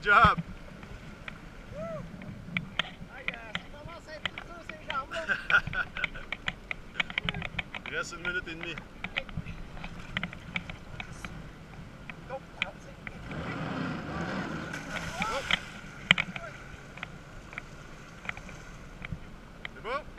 Good job. Just a minute in me. Bon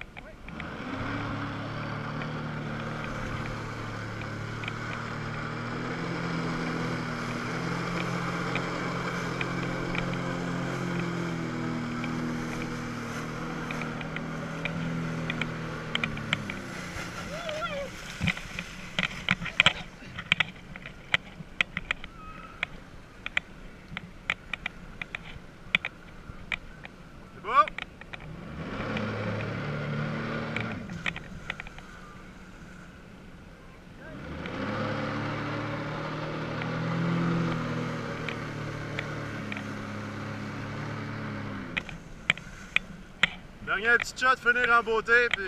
Dernier petit shot, finir en beauté, puis...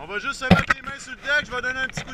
On va juste se mettre les mains sur le deck, je vais donner un petit coup de